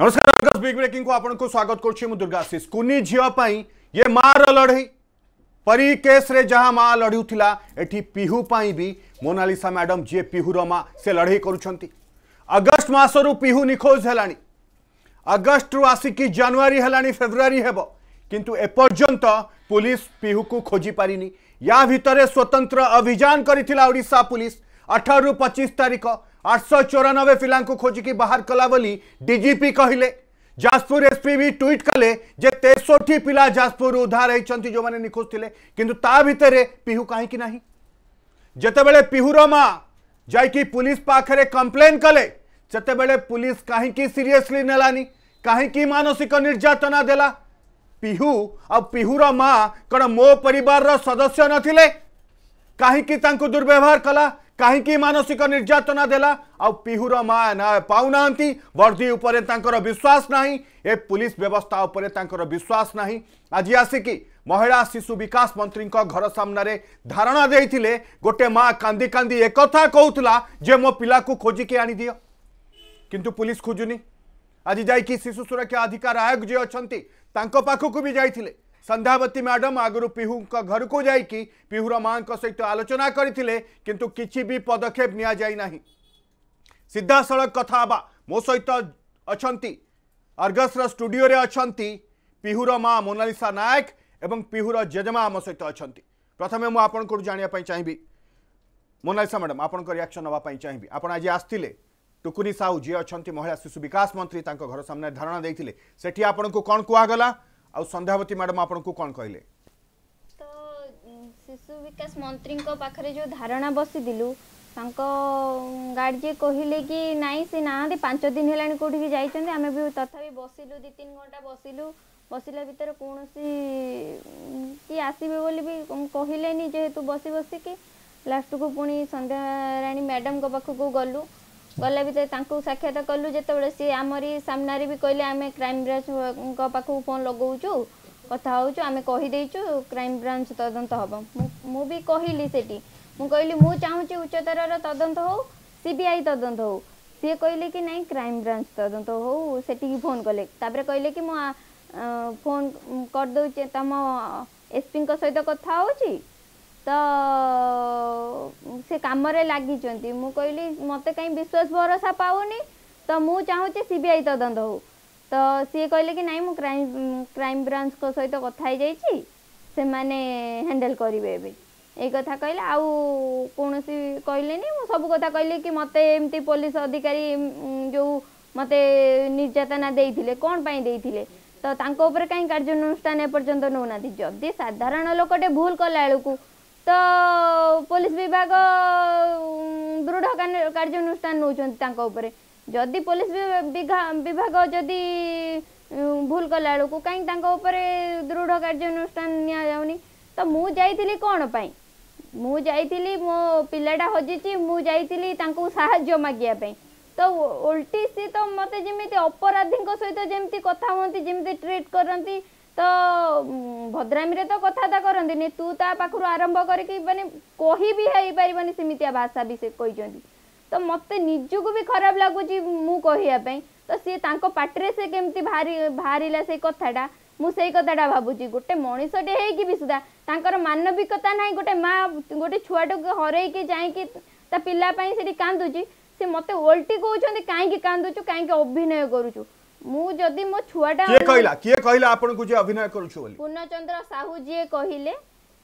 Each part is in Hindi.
नमस्कार आकाश बिग ब्रेकिंग को आपन को स्वागत कर छी मु दुर्गाशीष कुनी झियो पई ये मार लड़ई परी केस रे जहां मा लड़ियुथिला एठी पिहु पई भी मोनालिसा मैडम जे पिहु रमा से लड़ई करुछंती अगस्त मास रु पिहु निखोज हेलानी अगस्त रु आसी की जनवरी हेलानी फेब्रुवारी हेबो किंतु ए पर्यंत पुलिस पिहु को खोजी पारिनी या भितरे स्वतंत्र अभियान करथिला ओडिसा पुलिस 18 रु 25 तारीख आठश चौरानबे पिला खोजिकी बाहर कला बोली डीजीपी कहले जाजपुर एसपी भी ट्विट कले तेसठी पिला जाजपुर उद्धार होती जो मैंने निखोज थे कि भितर पिहू कहीं ना जितेबले पिहूर माँ जा पुलिस पाखे कम्प्लेन कले से पुलिस कहीं सीरीयसली नेलानी कहीं मानसिक निर्यातना दे पिहू आ पिहूर माँ कौन मो पर सदस्य ना कहीं दुर्व्यवहार कला कहीं मानसिक निर्यातना दे आउ पिहूर माँ पाना वर्दी उपरे विश्वास ना ए पुलिस व्यवस्था उपरे विश्वास ना आज आसिकी महिला शिशु विकास मंत्री घर सामने धारणा दे गोटे माँ कांदी कांदी एक कहला जे मो पा को खोजिक आनी दि कि पुलिस खोजुनि आज जा शिशु सुरक्षा अधिकार आयोग जी अच्छा पाखक भी जाइए संध्यावती मैडम आगुरी पिहू घर को जाकि पिहूर माँ का सहित आलोचना करते कि पदक्षेप निया सीधा सड़क कथ मो सहित अच्छा अर्गसर स्टूडियो अच्छा पिहूर माँ मोनालीसा नायक एवं पिहूर जेजेमा मो सहित अच्छा प्रथम मुझे जानापी चाहिए मोनालीसा मैडम आप रिएक्शन नापी चाहिए आप आज आसते टुकुनी साहू जी अच्छा महिला शिशु विकास मंत्री घर सामने धारणा देते से कौन कहगला ଆଉ ସନ୍ଧ୍ୟାବତୀ ମ୍ୟାଡମ ଆପଣଙ୍କୁ କଣ କହିଲେ ତ ଶିଶୁ ବିକାଶ ମନ୍ତ୍ରୀଙ୍କ ପାଖରେ ଯୋଉ ଧାରଣା ବସିଥିଲୁ ତାଙ୍କ ଗାର୍ଡିଏ କହିଲେ କି ନାଇଁ ସେ ନାହାନ୍ତି ପାଞ୍ଚ ଦିନ ହେଲାଣି କୋଉଠିକି ଯାଇଛନ୍ତି ଆମେ ବି ତଥାପି ବସିଲୁ ଦୁଇ ତିନି ଘଣ୍ଟା ବସିଲୁ ବସିଲା ଭିତରେ କୌଣସି କି ଆସିବେ ବୋଲି ବି କହିଲେନି ଯେହେତୁ ବସି ବସିକି ଲାଷ୍ଟକୁ ପୁଣି ସନ୍ଧ୍ୟାରାଣୀ ମ୍ୟାଡ଼ାମଙ୍କ ପାଖକୁ ଗଲୁ ଗଲା ଭିତରେ ତାଙ୍କୁ ସାକ୍ଷାତ କଲୁ ଯେତେବେଳେ ସିଏ ଆମରି ସାମ୍ନାରେ ବି କହିଲେ ଆମେ କ୍ରାଇମ୍ ବ୍ରାଞ୍ଚଙ୍କ ପାଖକୁ ଫୋନ୍ ଲଗାଉଛୁ କଥା ହେଉଛୁ ଆମେ କହିଦେଇଛୁ କ୍ରାଇମ୍ ବ୍ରାଞ୍ଚ ତଦନ୍ତ ହେବ ମୁଁ ମୁଁ ବି କହିଲି ସେଠି ମୁଁ କହିଲି ମୁଁ ଚାହୁଁଛି ଉଚ୍ଚତରର ତଦନ୍ତ ହେଉ ସି ବି ଆଇ ତଦନ୍ତ ହେଉ ସିଏ କହିଲେ କି ନାଇଁ କ୍ରାଇମ୍ ବ୍ରାଞ୍ଚ ତଦନ୍ତ ହେଉ ସେଠିକି ଫୋନ୍ କଲେ ତାପରେ କହିଲେ କି ମୁଁ ଫୋନ୍ କରିଦେଉଛି ତମ ଏସ୍ପିଙ୍କ ସହିତ କଥା ହେଉଛି ତ ସେ କାମରେ ଲାଗିଛନ୍ତି ମୁଁ କହିଲି ମୋତେ କାହିଁ ବିଶ୍ୱାସ ଭରସା ପାଉନି ତ ମୁଁ ଚାହୁଁଛି ସି ବି ଆଇ ତଦନ୍ତ ହଉ ତ ସିଏ କହିଲେ କି ନାଇଁ ମୁଁ କ୍ରାଇମ୍ କ୍ରାଇମ୍ ବ୍ରାଞ୍ଚଙ୍କ ସହିତ କଥା ହେଇଯାଇଛି ସେମାନେ ହ୍ୟାଣ୍ଡେଲ୍ କରିବେ ଏବେ ଏଇ କଥା କହିଲେ ଆଉ କୌଣସି କହିଲେନି ମୁଁ ସବୁ କଥା କହିଲି କି ମୋତେ ଏମିତି ପୋଲିସ ଅଧିକାରୀ ଯେଉଁ ମୋତେ ନିର୍ଯାତନା ଦେଇଥିଲେ କ'ଣ ପାଇଁ ଦେଇଥିଲେ ତ ତାଙ୍କ ଉପରେ କାହିଁ କାର୍ଯ୍ୟାନୁଷ୍ଠାନ ଏପର୍ଯ୍ୟନ୍ତ ନେଉନାହାନ୍ତି ଯଦି ସାଧାରଣ ଲୋକଟେ ଭୁଲ କଲା ବେଳକୁ तो पुलिस विभाग दृढ़ कार्यानुष्ठान नौकर जदि पुलिस विभाग जदि भूल कला बेलू कहीं दृढ़ कार्यानुष्ठान नि तो मुझे कौन पाई मुझे मो पाटा हजि मुझे साहाଯ୍य मागियाप तो उल्टी सी तो मत जमी अपराधी सहित जमी कथा हमें जमी ट्रिट करती तो भद्रामी तो कथा करते तू ताखु आरंभ कर भाषा भी कही तो मत निजुक भी खराब लगुच मुझे तो सी पटे से कमी बाहर से कथाटा मुझसे कथाटा भावुची गोटे मनीषटे भी सुधा मानविकता ना गोटे माँ गोटे छुआटे हर जा पिलाई से कदुची सी मत ओल्टी कौन कहीं कदुचु कहीं अभिनय करुचु ମୁଁ ଯଦି ମୋ ଛୁଆଟା କିଏ କହିଲା କିଏ କହିଲା ଆପଣଙ୍କୁ ଯେ ଅଭିନୟ କରୁଛୁ ବୋଲି ପୂର୍ଣ୍ଣଚନ୍ଦ୍ର ସାହୁ ଯିଏ କହିଲେ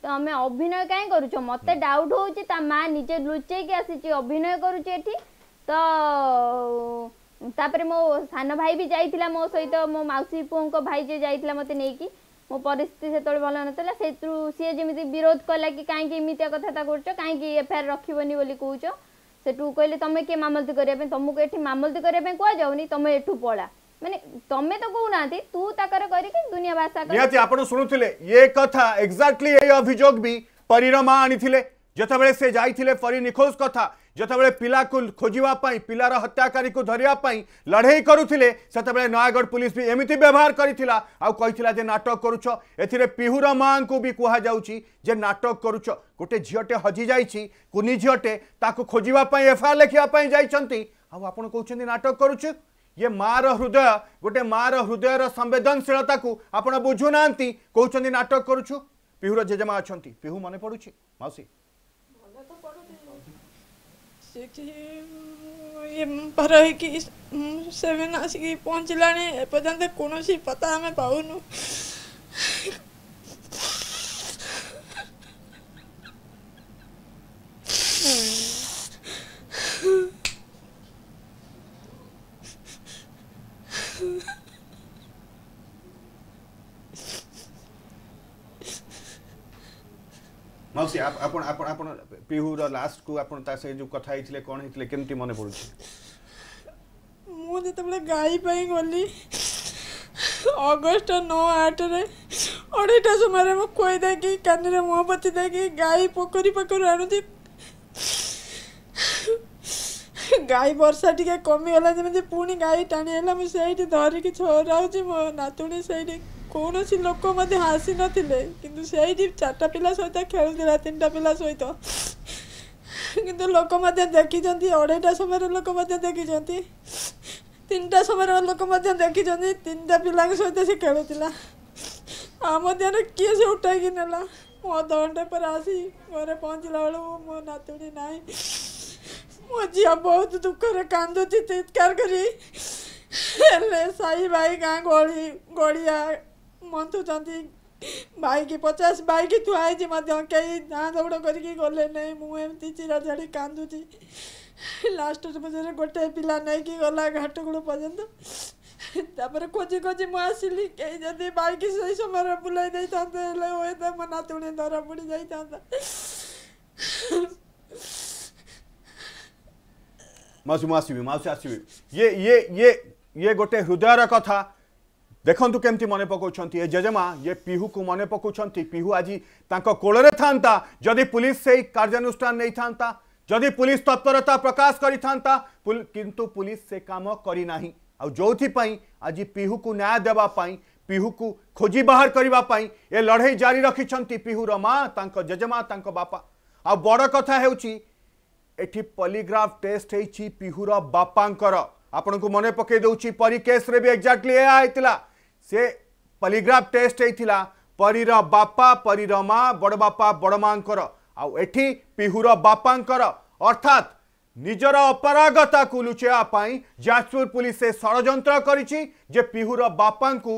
ତମେ ଅଭିନୟ କାହିଁ କରୁଛ ମତେ ଡାଉଟ୍ ହଉଛି ତା ମା ନିଜେ ଲୁଚେଇକି ଆସିଛି ଅଭିନୟ କରୁଛି ଏଠି ତ ତାପରେ ମୋ ସାନ ଭାଇ ବି ଯାଇଥିଲା ମୋ ସହିତ ମୋ ମାଉସୀ ପୁଅଙ୍କ ଭାଇ ଯିଏ ଯାଇଥିଲା ମତେ ନେଇକି ମୋ ପରିସ୍ଥିତି ସେତେବେଳେ ଭଲ ନଥିଲା ସେଥିରୁ ସିଏ ଯେମିତି ବିରୋଧ କଲା କି କାହିଁକି ଏମିତିଆ କଥାବାର୍ତ୍ତା କରୁଛ କାହିଁକି ଏଫଆଇଆର୍ ରଖିବନି ବୋଲି କହୁଛ ସେଠୁ କହିଲେ ତମେ କିଏ ମାମଲତି କରିବା ପାଇଁ ତମକୁ ଏଠି ମାମଲତି କରିବା ପାଇଁ କୁହାଯାଉନି ତମେ ଏଠୁ ପଳା मैंने तमे तो कोउनाती तू ताकर करिके दुनिया भाषा कर नियाती आपण सुनुथिले ये कथा एग्जैक्टली ए अभिजोग भी परिरमा आनीथिले जतबेले से जाईथिले परी निखोज कथा जतबेले पिला को खोजिबा पई पिलार हत्याकारी को धरिया पई लढाई करूथिले सतबेले नयागढ़ पुलिस भी एमिति व्यवहार करथिला आ कहिथिला जे नाटक करूछ एथिरे पिहुरा मां को भी कुहा जाउची जे नाटक करूछ गोटे झियोटे हजी जाईची कुनी झियोटे ताको खोजिबा पई एफआर लेखिया पई जाईचंती आ आपण कहउछन नाटक करूछ ଇଏ ମାଆର ହୃଦୟ ଗୋଟେ ମାଆର ହୃଦୟର ସମ୍ବେଦନଶୀଳତାକୁ ଆପଣ ବୁଝୁନାହାନ୍ତି କହୁଛନ୍ତି ନାଟକ କରୁଛୁ ପିହୁର ଜେଜେମା ଅଛନ୍ତି ପିହୁ ମନେ ପଡ଼ୁଛି ମାଉସୀ ପାର ହେଇକି ସେଭେନ୍ ଆସିକି ପହଞ୍ଚିଲାଣି ଏପର୍ଯ୍ୟନ୍ତ କୌଣସି ପତା ଆମେ ପାଉନୁ ହୁଁ ମାଉସୀ ଆପଣ ଆପଣ ଆପଣ ପିହୁର ଲାଷ୍ଟକୁ ଆପଣ ତା ସହିତ ଯେଉଁ କଥା ହେଇଥିଲେ କ'ଣ ହେଇଥିଲେ କେମିତି ମନେ ପଡ଼ୁଛି ମୁଁ ଯେତେବେଳେ ଗାଈ ପାଇଁ ଗଲି ଅଗଷ୍ଟ ନଅ ଆଠରେ ଅଢ଼େଇଟା ସମୟରେ ମୁଁ କହିଦେଇକି କାନରେ ମୁହଁ ପୋତି ଦେଇକି ଗାଈ ପୋଖରୀ ପାଖରୁ ଆଣୁଛି ଗାଈ ବର୍ଷା ଟିକେ କମିଗଲା ଯେମିତି ପୁଣି ଗାଈ ଟାଣି ହେଲା ମୁଁ ସେଇଠି ଧରିକି ଛରାଉଛି ମୋ ନାତୁଣୀ ସେଇଠି କୌଣସି ଲୋକ ମଧ୍ୟ ଆସିନଥିଲେ କିନ୍ତୁ ସେଇଠି ଚାରିଟା ପିଲା ସହିତ ଖେଳୁଥିଲା ତିନିଟା ପିଲା ସହିତ କିନ୍ତୁ ଲୋକ ମଧ୍ୟ ଦେଖିଛନ୍ତି ଅଢ଼େଇଟା ସମୟରେ ଲୋକ ମଧ୍ୟ ଦେଖିଛନ୍ତି ତିନିଟା ସମୟରେ ଲୋକ ମଧ୍ୟ ଦେଖିଛନ୍ତି ତିନିଟା ପିଲାଙ୍କ ସହିତ ସେ ଖେଳୁଥିଲା ଆମ ଦେହରେ କିଏ ସେ ଉଠାଇକି ନେଲା ମୁଁ ଅଧଘଣ୍ଟା ପରେ ଆସି ଘରେ ପହଞ୍ଚିଲା ବେଳକୁ ମୋ ନାତୁଣୀ ନାହିଁ मो झी बहुत दुख रितकार कर साई भाई गाँ गोली गोलिया मंथुच पचास बैक थी कई दाँ दौड़ करे चीराझाड़ लास्ट मजे गोटे पिला नहीं कि गला घाटगुड़ पर्यतर खोजी खोजी मुसली कहीं जब बैक से समय बुलाई था मो नातुणी दर बुड़ी जाता मौसी मौसी मौसी आसवि ये ये ये ये गोटे हृदय कथा देखु केमी मन पका जेजेमा ये पिहू को मन पकाचं पिहू आज कोल था जदि पुलिस से नहीं था जदि पुलिस तत्परता प्रकाश करता किंतु पुलिस से कम करना आई आज पिहू को न्याय देवाई पिहू को खोजी बाहर करने ये लड़े जारी रखिंट पिहूर माँ जेजेमा बापा आ बड़ कथा है ଏଠି ପଲିଗ୍ରାଫ ଟେଷ୍ଟ ହେଇଛି ପିହୁର ବାପାଙ୍କର ଆପଣଙ୍କୁ ମନେ ପକାଇ ଦେଉଛି ପରୀ କେସ୍ରେ ବି ଏକ୍ଜାକ୍ଟଲି ଏହା ହେଇଥିଲା ସେ ପଲିଗ୍ରାଫ ଟେଷ୍ଟ ହେଇଥିଲା ପରୀର ବାପା ପରୀର ମା ବଡ଼ ବାପା ବଡ଼ ମାଙ୍କର ଆଉ ଏଠି ପିହୁର ବାପାଙ୍କର ଅର୍ଥାତ୍ ନିଜର ଅପାରଗତାକୁ ଲୁଚାଇବା ପାଇଁ ଯାଜପୁର ପୁଲିସ ସେ ଷଡ଼ଯନ୍ତ୍ର କରିଛି ଯେ ପିହୁର ବାପାଙ୍କୁ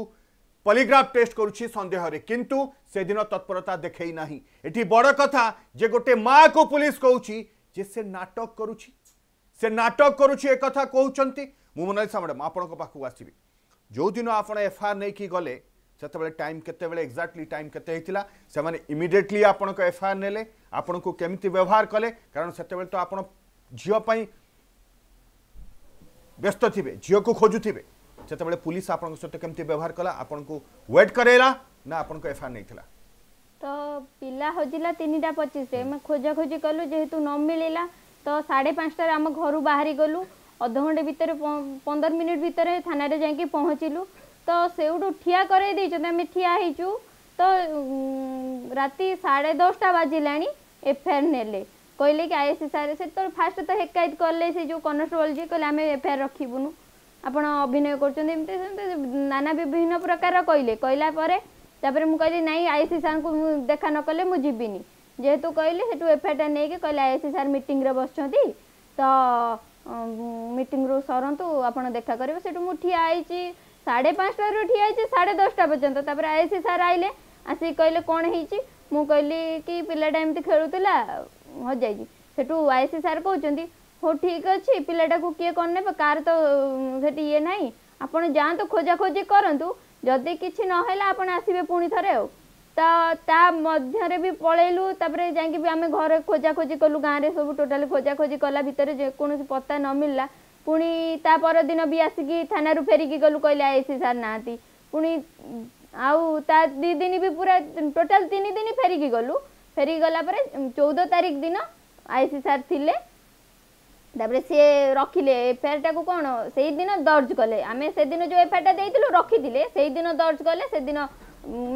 পলিগ্রাফ টেস্ট করছি সন্দেহরে কিন্তু সেদিন তৎপরতা দেখেই না এটি বড় কথা যে গোটে মা কু পুলিশ কৌছি जे से नाटक करुच्छे से नाटक करुच्छे एक कहते मुन सा मैडम आपको आसवि जो दिन आप एफआईआर नहीं गले जत टाइम केजाक्टली टाइम केमिडिएटली आप एफआईआर ने आपण को केमी व्यवहार कले कारण से तो आप झीपी व्यस्त थे झील को खोजुए जो पुलिस आपत केमी व्यवहार कला आपन को व्वेट कराला ना आपन को एफआईआर नहीं ତ ପିଲା ହଜିଲା ତିନିଟା ପଚିଶରେ ଆମେ ଖୋଜା ଖୋଜି କଲୁ ଯେହେତୁ ନ ମିଳିଲା ତ ସାଢ଼େ ପାଞ୍ଚଟାରେ ଆମ ଘରୁ ବାହାରି ଗଲୁ ଅଧଘଣ୍ଟେ ଭିତରେ ପନ୍ଦର ମିନିଟ୍ ଭିତରେ ଥାନାରେ ଯାଇକି ପହଞ୍ଚିଲୁ ତ ସେଇଠୁ ଠିଆ କରେଇ ଦେଇଛନ୍ତି ଆମେ ଠିଆ ହେଇଛୁ ତ ରାତି ସାଢ଼େ ଦଶଟା ବାଜିଲାଣି ଏଫଆଇଆର୍ ନେଲେ କହିଲେ କି ଆଇଏସ୍ସି ସାର୍ ସେ ତ ଫାଷ୍ଟ ତ ହେକାୟତ କଲେ ସେ ଯେଉଁ କନଷ୍ଟେବଲ୍ ଯିଏ କହିଲେ ଆମେ ଏଫଆଇଆର୍ ରଖିବୁନୁ ଆପଣ ଅଭିନୟ କରୁଛନ୍ତି ଏମିତି ସେମିତି ନାନା ବିଭିନ୍ନ ପ୍ରକାର କହିଲେ କହିଲା ପରେ तापर मुझे कहली ना सी सार देखा नक जीवन जेहेतु कहली सू एफआईआर नहीं कह आईसी सार मीट रे बस तो मीट रु सरतु आप देखा करेंगे सीठ मुझी साढ़े पाँचटू ठिया है साढ़े टा पर्यटन तप आई आईसी सार आईले आस कहले कौन है मुँह कहली कि पिलाटा एमती खेलुला हजाई आई आईसी सार कहते हो ठीक अच्छे पिलाटा को किए कौन ने कार तो ये ना आप जा खोजाखोजी करूँ ଯଦି କିଛି ନହେଲା ଆପଣ ଆସିବେ ପୁଣି ଥରେ ଆଉ ତ ତା ମଧ୍ୟରେ ବି ପଳେଇଲୁ ତାପରେ ଯାଇକି ବି ଆମେ ଘରେ ଖୋଜାଖୋଜି କଲୁ ଗାଁରେ ସବୁ ଟୋଟାଲି ଖୋଜାଖୋଜି କଲା ଭିତରେ ଯେକୌଣସି ପତ୍ତା ନ ମିଳିଲା ପୁଣି ତା ପରଦିନ ବି ଆସିକି ଥାନାରୁ ଫେରିକି ଗଲୁ କହିଲେ ଆଇ ସି ସାର୍ ନାହାନ୍ତି ପୁଣି ଆଉ ତା ଦୁଇ ଦିନ ବି ପୁରା ଟୋଟାଲ ତିନି ଦିନ ଫେରିକି ଗଲୁ ଫେରିକି ଗଲା ପରେ ଚଉଦ ତାରିଖ ଦିନ ଆଇ ସି ସାର୍ ଥିଲେ ତାପରେ ସିଏ ରଖିଲେ ଏଫଆଇଆରଟାକୁ କ'ଣ ସେଇଦିନ ଦର୍ଜ କଲେ ଆମେ ସେଦିନ ଯେଉଁ ଏଫଆଇଆରଟା ଦେଇଥିଲୁ ରଖିଥିଲେ ସେଇଦିନ ଦର୍ଜ କଲେ ସେଦିନ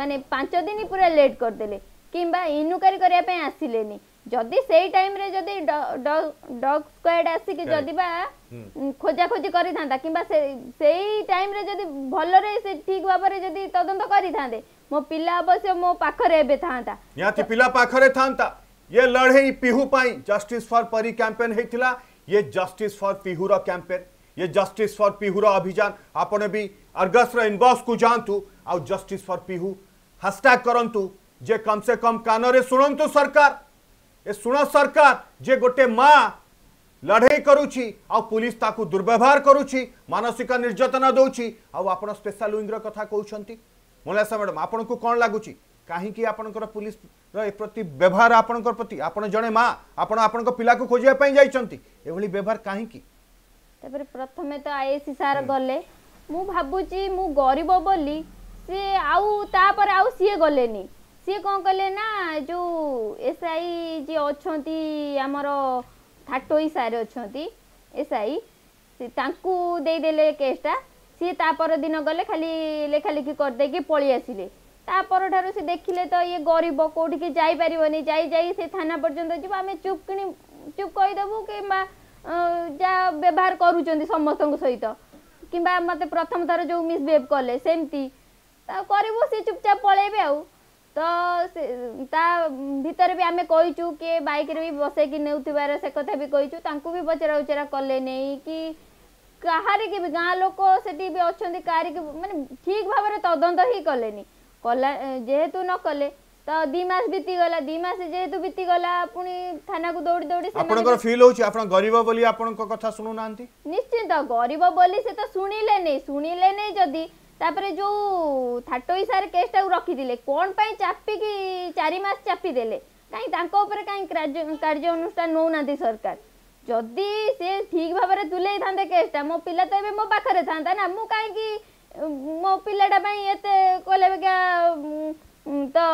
ମାନେ ପାଞ୍ଚ ଦିନ ପୁରା ଲେଟ୍ କରିଦେଲେ କିମ୍ବା ଇନୁକାରୀ କରିବା ପାଇଁ ଆସିଲେନି ଯଦି ସେଇ ଟାଇମ୍ରେ ଯଦି ଡଗ୍ ସ୍କ୍ୱାଡ୍ ଆସିକି ଯଦି ବା ଖୋଜାଖୋଜି କରିଥାନ୍ତା କିମ୍ବା ସେଇ ଟାଇମ୍ରେ ଯଦି ଭଲରେ ସେ ଠିକ୍ ଭାବରେ ଯଦି ତଦନ୍ତ କରିଥାନ୍ତେ ମୋ ପିଲା ଅବଶ୍ୟ ମୋ ପାଖରେ ଏବେ ଥାନ୍ତା ନିହାତି ପିଲା ପାଖରେ ଥାନ୍ତା ये लड़े Pihu justice for Pari campaign होता ये जस्टिस फॉर पिहुरा कैंपेन ये जस्टिस फॉर पिहुरा अभियान आपने भी अर्गस इनबॉक्स को जानतु आउ जस्टिस फॉर पिहू हासटैग करंतु जे कम से कम कान शुणु सरकार ए शुण सरकार जे गोटे माँ लड़े करुच्ची आ पुलिस ताकु दुर्व्यवहार करुच्ची मानसिक निर्यातना दौर आप स्पेशल विंग्र कथा कहते मलासा मैडम आपन को कौन लगुच କାହିଁକି ଆପଣଙ୍କର ପୋଲିସର ଏ ପ୍ରତି ବ୍ୟବହାର ଆପଣଙ୍କ ପ୍ରତି ଆପଣ ଜଣେ ମା ଆପଣ ଆପଣଙ୍କ ପିଲାକୁ ଖୋଜିବା ପାଇଁ ଯାଇଛନ୍ତି ଏଭଳି ବ୍ୟବହାର କାହିଁକି ତାପରେ ପ୍ରଥମେ ତ ଆଇଏସି ସାର୍ ଗଲେ ମୁଁ ଭାବୁଛି ମୁଁ ଗରିବ ବୋଲି ସିଏ ଆଉ ତାପରେ ଆଉ ସିଏ ଗଲେନି ସିଏ କ'ଣ କଲେ ନା ଯେଉଁ ଏସ୍ଆଇ ଯିଏ ଅଛନ୍ତି ଆମର ଥାଟୋଇ ସାର୍ ଅଛନ୍ତି ଏସ୍ଆଇ ତାଙ୍କୁ ଦେଇଦେଲେ କେସ୍ଟା ସିଏ ତା ପରଦିନ ଗଲେ ଖାଲି ଲେଖାଲେଖି କରିଦେଇକି ପଳେଇ ଆସିଲେ तापर ठार से देखिले तो ये गरीब कौटी की जापर जा थाना पर्यटन जी आम चुप कि चुप कहीदेबू कि व्यवहार करूँ समस्त सहित कि मत प्रथम थर जो मिसबिहेव कले सेमती करूँ चुपचाप पलैबे तो भितर भी आम कही किए बैक रे बसईक नौथार कथा भी कही चुना भी पचरा उचरा कले कि कह रही गाँ लोक से अच्छा कह रही मानते ठीक भाव तदंत ही कलेनी କଲା ଯେହେତୁ ନ କଲେ ତ ଦି ମାସ ବିତିଗଲା ଦି ମାସ ଯେହେତୁ ବିତିଗଲା ପୁଣି ଥାନାକୁ ଦୌଡ଼ି ଦୌଡ଼ି ଆପଣଙ୍କର ଫିଲ ହଉଛି ଆପଣ ଗରିବ ବୋଲି ଆପଣଙ୍କ କଥା ଶୁଣୁନାହାନ୍ତି ନିଶ୍ଚିନ୍ତ ଗରିବ ବୋଲି ସେ ତ ଶୁଣିଲେ ନେଇ ଶୁଣିଲେ ନେଇ ଯଦି ତାପରେ ଯୋଉ ଥାଟୋଇ ସାର୍ କେସ୍ଟାକୁ ରଖିଥିଲେ କ'ଣ ପାଇଁ ଚାପିକି ଚାରି ମାସ ଚାପିଦେଲେ କାହିଁ ତାଙ୍କ ଉପରେ କାହିଁ କାର୍ଯ୍ୟ ଅନୁଷ୍ଠାନ ନେଉନାହାନ୍ତି ସରକାର ଯଦି ସେ ଠିକ୍ ଭାବରେ ତୁଲେଇଥାନ୍ତେ କେସ୍ଟା ମୋ ପିଲା ତ ଏବେ ମୋ ପାଖରେ ଥାନ୍ତା ନା ମୁଁ କାହିଁକି ମୋ ପିଲାଟା ପାଇଁ ଏତେ କଲେ ବେଗା ତ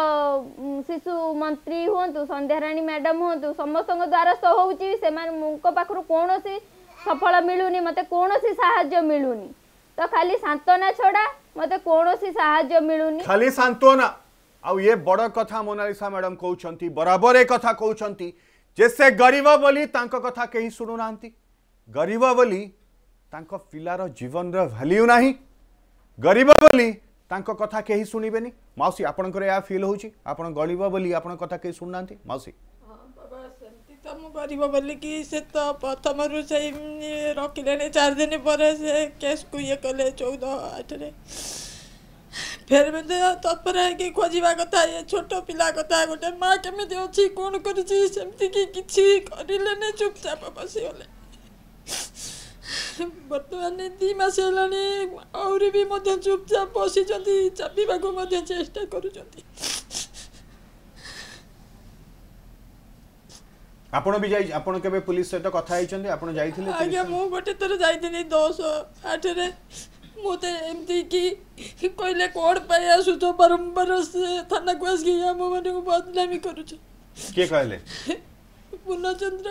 ଶିଶୁ ମନ୍ତ୍ରୀ ହୁଅନ୍ତୁ ସନ୍ଧ୍ୟାରାଣୀ ମ୍ୟାଡ଼ାମ୍ ହୁଅନ୍ତୁ ସମସ୍ତଙ୍କ ଦ୍ୱାରସ୍ଥ ହେଉଛି ସେମାନଙ୍କ ପାଖରୁ କୌଣସି ସଫଳ ମିଳୁନି ମୋତେ କୌଣସି ସାହାଯ୍ୟ ମିଳୁନି ତ ଖାଲି ସାନ୍ତ୍ୱନା ଛଡ଼ା ମୋତେ କୌଣସି ସାହାଯ୍ୟ ମିଳୁନି ଖାଲି ସାନ୍ତ୍ୱନା ଆଉ ଏ ବଡ଼ କଥା ମୋନାଲିସା ମ୍ୟାଡ଼ାମ୍ କହୁଛନ୍ତି ବରାବର ଏ କଥା କହୁଛନ୍ତି ଯେ ସେ ଗରିବ ବୋଲି ତାଙ୍କ କଥା କେହି ଶୁଣୁନାହାନ୍ତି ଗରିବ ବୋଲି ତାଙ୍କ ପିଲାର ଜୀବନର ଭାଲ୍ୟୁ ନାହିଁ ଗରିବ ବୋଲି ତାଙ୍କ କଥା କେହି ଶୁଣିବେନି ମାଉସୀ ଆପଣଙ୍କର ଏହା ଫିଲ୍ ହେଉଛି ଆପଣ ଗରିବ ବୋଲି ଆପଣଙ୍କ କଥା କେହି ଶୁଣୁନାହାନ୍ତି ମାଉସୀ ସେମିତି ତ ମୁଁ ଗରିବ ବୋଲିକି ସେ ତ ପ୍ରଥମରୁ ସେଇ ରଖିଲେଣି ଚାରି ଦିନ ପରେ ସେ କେସ୍କୁ ଇଏ କଲେ ଚଉଦ ଆଠରେ ଫେର ମଧ୍ୟ ତତ୍ପର ହେଇକି ଖୋଜିବା କଥା ଏ ଛୋଟ ପିଲା କଥା ଗୋଟେ ମା କେମିତି ଅଛି କ'ଣ କରିଛି ସେମିତି କି କିଛି କରିଲେନି ଚୁପଚାପ ବସିଗଲେ ବର୍ତ୍ତମାନ ଦୁଇ ମାସ ହେଲାଣି ଆହୁରି ବି ମଧ୍ୟ ଚୁପଚାପ ବସିଛନ୍ତି ଚାପିବାକୁ ମଧ୍ୟ ଚେଷ୍ଟା କରୁଛନ୍ତି ଆପଣ ବି ଯାଇ ଆପଣ କେବେ ପୁଲିସ ସହିତ କଥା ହେଇଛନ୍ତି ଆପଣ ଯାଇଥିଲେ ଆଜ୍ଞା ମୁଁ ଗୋଟେ ଥର ଯାଇଥିଲି ଦଶ ଆଠରେ ମୋତେ ଏମିତି କି କହିଲେ କ'ଣ ପାଇଁ ଆସୁଛ ବାରମ୍ବାର ସେ ଥାନାକୁ ଆସିକି ଆମମାନଙ୍କୁ ବଦନାମି କରୁଛ କିଏ କହିଲେ ପୂର୍ଣ୍ଣଚନ୍ଦ୍ର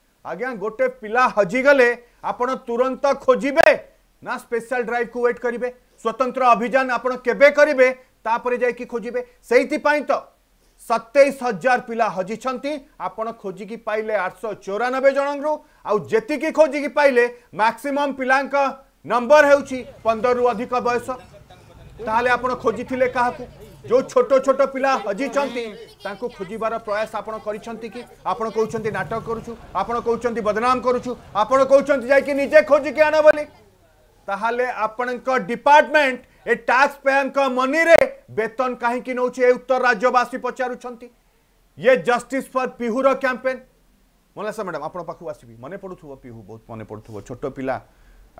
आज्ञा गोटे पिला हजिगले आपण तुरंत खोजे ना स्पेशल ड्राइव को वेट करेंगे स्वतंत्र अभियान आपड़ केवे करेंगे तापर जाकि खोजे से तो सतैश हजार पिला हजिंट आपण खोजिकी पाइले आठ सौ चौरानबे जनरू आतीक खोजिकी पाइले मैक्सीम पा नंबर हो पंदर अधिक बयस ताल आप खोजी क्या जो छोट छोट पिला हजी खोजार प्रयास आपण कि कौन नाटक करुचु आपण बदनाम करुचु आपण खोजिकी आण बोली डिपार्टमेंट ए टैक्स पेयर मनी रे बेतन कहीं नौ उत्तर राज्यवासी पचारुंट ये जस्टिस फॉर पिहुर कैंपेन मल्ला सर मैडम आपण पाखु आसबी मन पड़ू पिहू बहुत मन पड़ो छोट पिला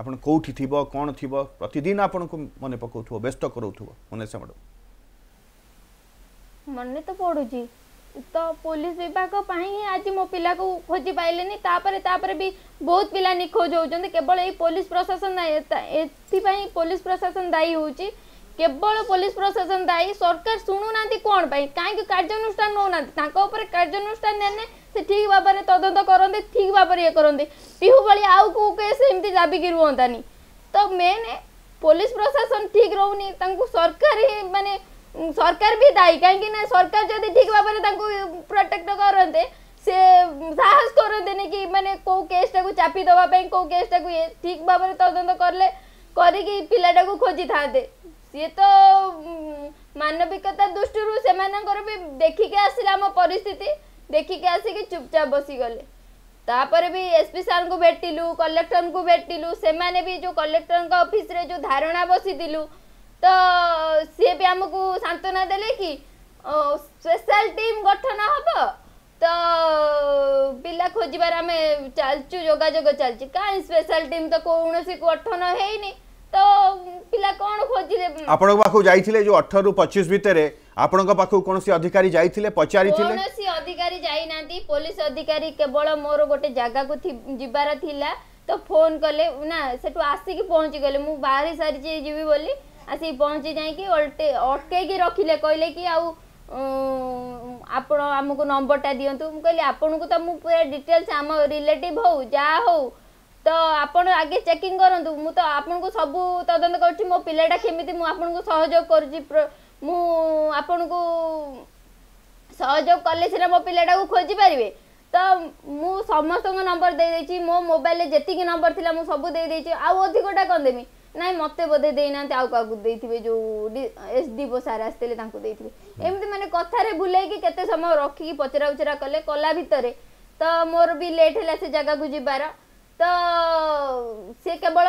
ଆପଣ କେଉଁଠି ଥିବ କ'ଣ ଥିବ ପ୍ରତିଦିନ मन ମନେ ପକାଉଥିବ ବ୍ୟସ୍ତ କରାଉଥିବ ମନେଶା ମ୍ୟାଡ଼ାମ୍ मन तो पड़ू तो पुलिस विभाग आज मो पा को खोजी पाले भी बहुत पिला निखोज होवल ये पुलिस प्रशासन दायी पुलिस प्रशासन दायी हूँ केवल पुलिस प्रशासन दायी सरकार शुणुना कौन पाई कहीं कार्यानुषान नौना कार्यानुषाने से ठीक भाव तदंत करते ठीक भाव ये करते पीहू भाई आउ को केमती दाबिक रुहतानी तो मेन पुलिस प्रशासन ठीक रोनी सरकार ही मानते सरकार भी दायी कहीं सरकार जब ठीक भाव में प्रोटेक्ट करते से साहस करते कि मैंने कौ केसटा को चापी देवाई कौ केसटा को ये ठीक भाव में तदंत कले कर पिलाटा को खोजी था सी तो मानविकता दृष्टि से मानकर भी देखिक आसला पिस्थित देखिक आसिक चुपचाप बसीगले तापर भी एसपी सार को भेटिलु कलेक्टर को भेटिलु से भी जो कलेक्टर ऑफिस रे जो धारणा बसीलू तो सी भी आमको सांत्वना दे कि स्पेशल टीम गठन हम तो पा खोजार आम चलचु जोजोग चलचु कहीं स्पेशल टीम तो कौन सी गठन है तो पिला कौन खोजे आप जो अठर रु पचीस भितर अधिकारी जाई पचारी अधिकारी जाई ना पुलिस अधिकारी केवल मोर गोटे जगह को जबार तो फोन कले ना से आसिक पहुंची गले मु बाहरी सारी जीवी बोली ଆସି ପହଞ୍ଚି ଯାଇକି ଅଟକେଇକି ରଖିଲେ କହିଲେ କି ଆଉ ଆପଣ ଆମକୁ ନମ୍ବରଟା ଦିଅନ୍ତୁ ମୁଁ କହିଲି ଆପଣଙ୍କୁ ତ ମୁଁ ପୁରା ଡିଟେଲ୍ସ ଆମ ରିଲେଟିଭ୍ ହଉ ଯାହା ହଉ ତ ଆପଣ ଆଗେ ଚେକିଂ କରନ୍ତୁ ମୁଁ ତ ଆପଣଙ୍କୁ ସବୁ ତଦନ୍ତ କରୁଛି ମୋ ପିଲାଟା କେମିତି ମୁଁ ଆପଣଙ୍କୁ ସହଯୋଗ କରୁଛି ମୁଁ ଆପଣଙ୍କୁ ସହଯୋଗ କଲେ ସିନା ମୋ ପିଲାଟାକୁ ଖୋଜିପାରିବେ ତ ମୁଁ ସମସ୍ତଙ୍କ ନମ୍ବର ଦେଇଦେଇଛି ମୋ ମୋବାଇଲରେ ଯେତିକି ନମ୍ବର ଥିଲା ମୁଁ ସବୁ ଦେଇଦେଇଛି ଆଉ ଅଧିକଟା କ'ଣ ଦେବି ନାଇଁ ମୋତେ ବୋଧେ ଦେଇନାହାନ୍ତି ଆଉ କାହାକୁ ଦେଇଥିବେ ଯୋଉ ଏସ ଡିପୋ ସାର ଆସିଥିଲେ ତାଙ୍କୁ ଦେଇଥିବେ ଏମିତି ମାନେ କଥାରେ ବୁଲେଇକି କେତେ ସମୟ ରଖିକି ପଚରା ଉଚରା କଲେ କଲା ଭିତରେ ତ ମୋର ବି ଲେଟ୍ ହେଲା ସେ ଜାଗାକୁ ଯିବାର ତ ସେ କେବଳ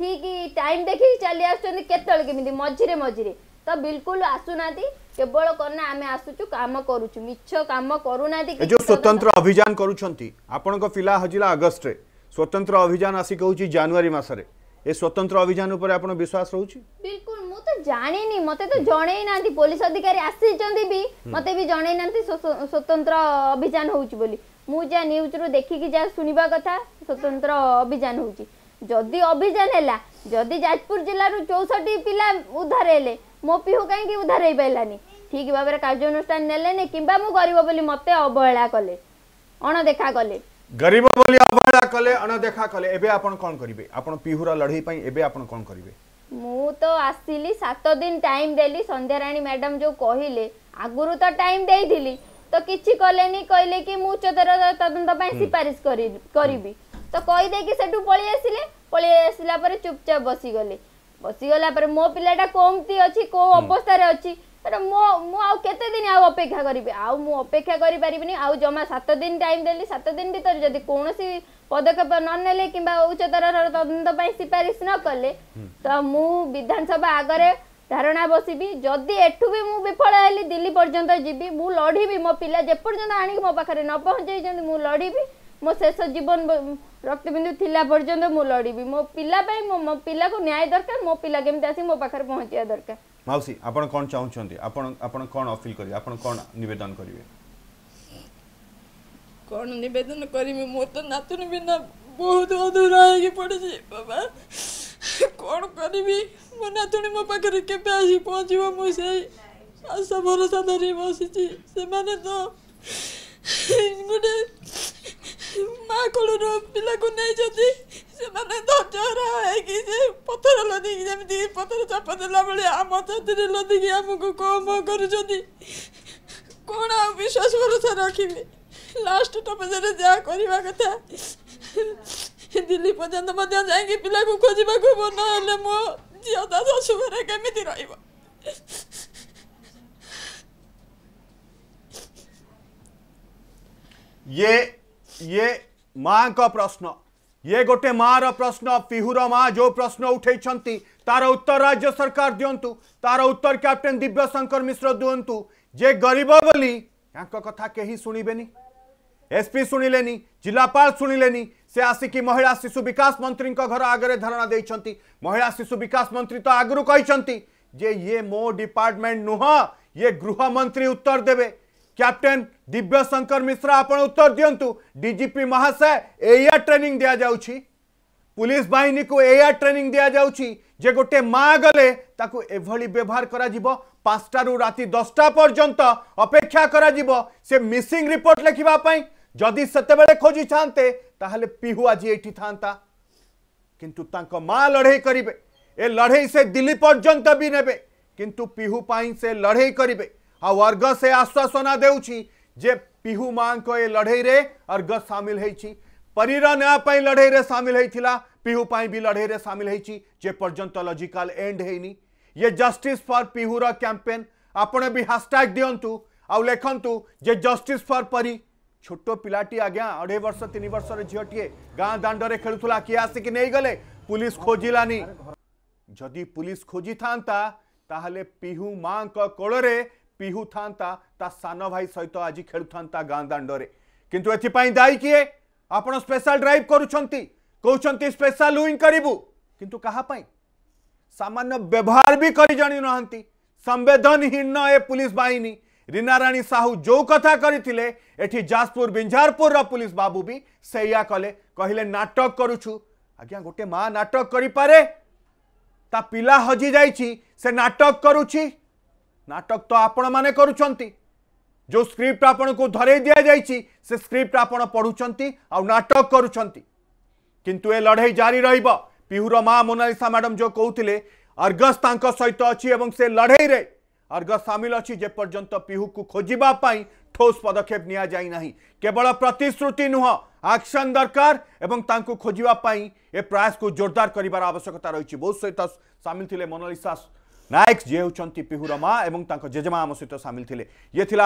ଠିକ ଟାଇମ୍ ଦେଖିକି ଚାଲି ଆସୁଛନ୍ତି କେତେବେଳେ କେମିତି ମଝିରେ ମଝିରେ ତ ବିଲକୁଲ ଆସୁନାହାନ୍ତି କେବଳ କରୁନା ଆମେ ଆସୁଛୁ କାମ କରୁଛୁ ମିଛ କାମ କରୁନାହାନ୍ତି ଯେଉଁ ସ୍ୱତନ୍ତ୍ର ଅଭିଯାନ କରୁଛନ୍ତି ଆପଣଙ୍କ ପିଲା ହଜିଲା ଅଗଷ୍ଟରେ ସ୍ୱତନ୍ତ୍ର ଅଭିଯାନ ଆସି କହୁଛି ଜାନୁଆରୀ ମାସରେ ए स्वतंत्र अभियान ऊपर आपण विश्वास रहउछि बिल्कुल मु तो जाने मते तो जणै नांती पुलिस अधिकारी आसी जंदी भी मते हम्म। तो भी जणै नांती स्वतंत्र अभियान होउछि बोली मु जा न्यूज रु देखि कि जा सुनिबा कथा स्वतंत्र अभियान होउछि जदि अभियान हैला जदि जाजपुर जिल्ला रु 64 पिला उधार हेले मो पिहु काहे कि उद्धार हे ठीक भाव में नेले ने किंबा मु गरीब बोली मते अवहेला कले अणदेखा कले गरीब बोली ଅବହେଳା କଲେ ଅଣଦେଖା କଲେ ଏବେ ଆପଣ କ'ଣ କରିବେ ଆପଣ ପିହୁର ଲଢ଼େଇ ପାଇଁ ଏବେ ଆପଣ କ'ଣ କରିବେ ମୁଁ ତ ଆସିଲି ସାତ ଦିନ ଟାଇମ୍ ଦେଲି ସନ୍ଧ୍ୟାରାଣୀ ମ୍ୟାଡ଼ାମ୍ ଯେଉଁ କହିଲେ ଆଗରୁ ତ ଟାଇମ୍ ଦେଇଥିଲି ତ କିଛି କଲେନି କହିଲେ କି ମୁଁ ଉଚ୍ଚତର ତଦନ୍ତ ପାଇଁ ସିଫାରିଶ କରିବି ତ କହିଦେଇକି ସେଠୁ ପଳେଇ ଆସିଲେ ପଳେଇ ଆସିଲା ପରେ ଚୁପଚାପ ବସିଗଲେ ବସିଗଲା ପରେ ମୋ ପିଲାଟା କେମିତି ଅଛି କେଉଁ ଅବସ୍ଥାରେ ଅଛି ସେଟା ମୋ ମୁଁ ଆଉ କେତେ ଦିନ ଆଉ ଅପେକ୍ଷା କରିବି ଆଉ ମୁଁ ଅପେକ୍ଷା କରିପାରିବିନି ଆଉ ଜମା ସାତ ଦିନ ଟାଇମ୍ ଦେଲି ସାତ ଦିନ ଭିତରେ ଯଦି କୌଣସି ପଦକ୍ଷେପ ନ ନେଲେ କିମ୍ବା ଉଚ୍ଚତରର ତଦନ୍ତ ପାଇଁ ସିଫାରିଶ ନ କଲେ ତ ମୁଁ ବିଧାନସଭା ଆଗରେ ଧାରଣା ବସିବି ଯଦି ଏଠୁ ବି ମୁଁ ବିଫଳ ହେଲି ଦିଲ୍ଲୀ ପର୍ଯ୍ୟନ୍ତ ଯିବି ମୁଁ ଲଢ଼ିବି ମୋ ପିଲା ଯେପର୍ଯ୍ୟନ୍ତ ଆଣିକି ମୋ ପାଖରେ ନ ପହଞ୍ଚେଇଛନ୍ତି ମୁଁ ଲଢ଼ିବି ମୋ ଶେଷ ଜୀବନ ରକ୍ତବିନ୍ଦୁ ଥିଲା ପର୍ଯ୍ୟନ୍ତ ମୁଁ ଲଢ଼ିବି ମୋ ପିଲା ପାଇଁ ମୋ ପିଲାକୁ ନ୍ୟାୟ ଦରକାର ମୋ ପିଲା କେମିତି ଆସି ମୋ ପାଖରେ ପହଞ୍ଚିବା ଦରକାର ମାଉସୀ ଆପଣ କ'ଣ ଚାହୁଁଛନ୍ତି ଆପଣ ଆପଣ କ'ଣ ଅପିଲ୍ କରିବେ ଆପଣ କ'ଣ ନିବେଦନ କରିବେ କ'ଣ ନିବେଦନ କରିବି ମୁଁ ତ ନାତୁଣୀ ବିନା ବହୁତ ଅଧୁରା ହେଇକି ପଡ଼ିଛି ବାବା କ'ଣ କରିବି ମୋ ନାତୁଣୀ ମୋ ପାଖରେ କେବେ ଆସି ପହଞ୍ଚିବ ମୁଁ ସେଇ ଆଶା ଭରସା ଧରି ବସିଛି ସେମାନେ ତ ଗୋଟେ ମା କୋଳର ପିଲାକୁ ନେଇଛନ୍ତି ସେମାନେ ଧଜହରା ହେଇକି ସେ ପଥର ଲଦିକି ଯେମିତି ପଥର ଚାପ ଦେଲା ବେଳେ ଆମ ଛାତିରେ ଲଦିକି ଆମକୁ କମ କରୁଛନ୍ତି କ'ଣ ଆଉ ବିଶ୍ୱାସ ଭରସା ରଖିବି লাস্টটা বাজারে যা করিবা কথা দিল্লি পর্যন্ত ମଧ୍ୟ ଯାଇକି ପିଲାକୁ ଖୋଜିବାକୁ ହେବ ନହେଲେ ମୋ ଝିଅ ତା ଶାଶୁଘରେ କେମିତି ରହିବ ये ये माँ का प्रश्न ये गोटे माँ रश्न प्रश्न पिहुर माँ जो प्रश्न उठे तार उत्तर राज्य सरकार दिंतु तार उत्तर कैप्टेन दिव्यशंकर मिश्र दिंतु जे गरीब बोली कथा कहीं शुणबेनी एसपी शुणिले जिलापाल शुणिले से आसिक महिला शिशु विकास मंत्री घर आगे धारणा दे महिला शिशु विकास मंत्री तो आगु कही जे ये मो डिपार्टमेंट नुह ये गृह मंत्री उत्तर देवे कैप्टेन दिव्य शंकर मिश्रा आप उत्तर दिंतु डीजीपी महाशय एया ट्रेनिंग दि जा पुलिस बाहन को एया ट्रेनिंग दि जा गोटे माँ गले व्यवहार कर पांचटू राति दसटा पर्यंत अपेक्षा से मिसिंग रिपोर्ट लिखापी जदि से खोजी थाते पिहु आज ये था किंतु लड़े करे ए लड़े से दिल्ली पर्यटन भी ने किंतु पिहु पाई से लड़े करे आर्ग से आश्वासना दे पिहु माँ को ये लड़े अर्घ सामिल होरीर न्यायपाई लड़े सामिल होता पिहुपाई भी लड़े सामिल होपर्यंत लॉजिकल एंड है ये जस्टिस फॉर पिहुर कैंपेन आपण भी हाशटैग दिंतु आखंतु जे जस्टिस फॉर परी छोट पाटी आज्ञा अढ़े वर्ष तीन वर्ष झीटे गाँ में खेलुला किए आसिक नहीं गले पुलिस खोजिलानी जदि पुलिस खोजी था पिहू माँ कोल पिहू था सान भाई सहित आज था गाँ में कितु ए दायी किए आप स्पेशल ड्राइव करपेशल स्पेशल विंग करूँ किंतु कहापाई सामान्य व्यवहार भी करवेदनहीन ए पुलिस बाहन ରୀନାରାଣୀ ସାହୁ ଯେଉଁ କଥା କରିଥିଲେ ଏଠି ଯାଜପୁର ବିଞ୍ଝାରପୁରର ପୁଲିସ ବାବୁ ବି ସେଇଆ କଲେ କହିଲେ ନାଟକ କରୁଛୁ ଆଜ୍ଞା ଗୋଟେ ମା ନାଟକ କରିପାରେ ତା ପିଲା ହଜିଯାଇଛି ସେ ନାଟକ କରୁଛି ନାଟକ ତ ଆପଣମାନେ କରୁଛନ୍ତି ଯେଉଁ ସ୍କ୍ରିପ୍ଟ ଆପଣଙ୍କୁ ଧରେଇ ଦିଆଯାଇଛି ସେ ସ୍କ୍ରିପ୍ଟ ଆପଣ ପଢ଼ୁଛନ୍ତି ଆଉ ନାଟକ କରୁଛନ୍ତି କିନ୍ତୁ ଏ ଲଢ଼େଇ ଜାରି ରହିବ ପିହୁର ମା ମୋନାଲିସା ମ୍ୟାଡ଼ାମ୍ ଯେଉଁ କହୁଥିଲେ ଅର୍ଗସ୍ ତାଙ୍କ ସହିତ ଅଛି ଏବଂ ସେ ଲଢ଼େଇରେ अर्घ सामिल अच्छी जेपर्यंत को खोजापी ठोस पदक्षेप नि केवल प्रतिश्रुति नुह आक्शन दरकार खोजापी ए प्रयास को जोरदार करार आवश्यकता रही बहुत सहित सामिल थे मोनालीसा नायक जी हूँ पिहूर माँ और जेजेमा आम सहित सामिल थे ये थी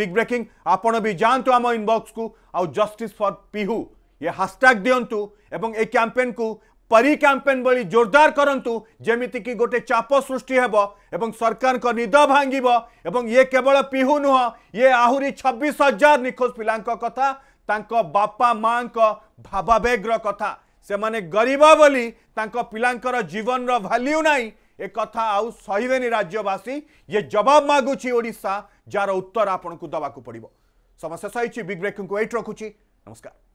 बिग ब्रेकिंग आपण भी जातु आम इनबक्स को आउ जस्टिस फर पिहू ये हाशटैग दिंतु ए कैंपेन को परी कैंपेन भली जोरदार करूँ जमीक गोटे चाप सृष्टि एवं सरकार को निद भांग ये केवल पिहु नुह ये आहरी छब्बीस हजार निखोज पिला कथा बापा माँ भावाबेगर कथा से मैंने गरीब बोली पिलांर जीवन भैल्यू ना एक आउ सहेनि राज्यवासी ये जवाब मगुच जार उत्तर आपको को दवाक पड़ो समय शेष बिग ब्रेकिंग को एट रखुच्छी नमस्कार